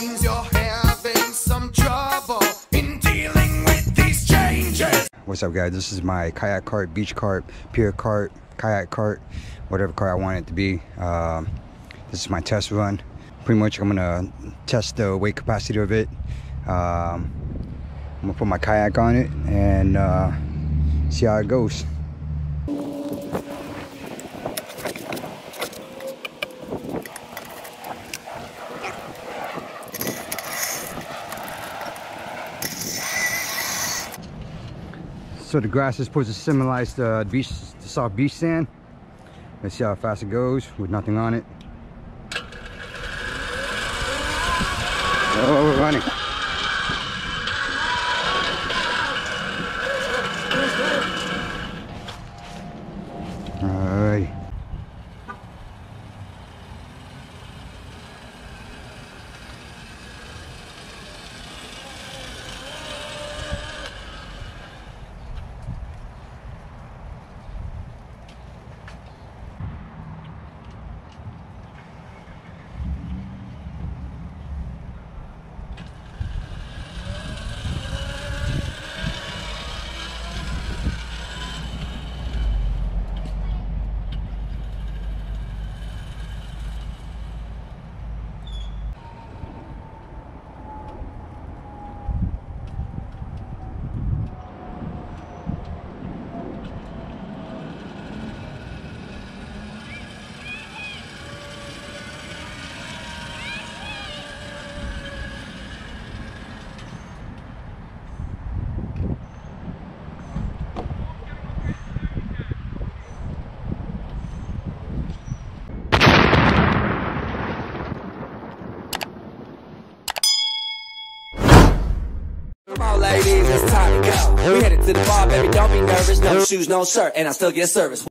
means you're having some trouble in dealing with these changes. What's up guys, this is my kayak cart, beach cart, pier cart, kayak cart, whatever cart I want it to be. Um, this is my test run. Pretty much I'm gonna test the weight capacity of it. Um, I'm gonna put my kayak on it and uh, see how it goes. So the grass is supposed to symbolize the beach, the soft beach sand. Let's see how fast it goes with nothing on it. Oh, we're running. All ladies, it's time to go. We headed to the bar, baby, don't be nervous. No shoes, no shirt, and I still get service.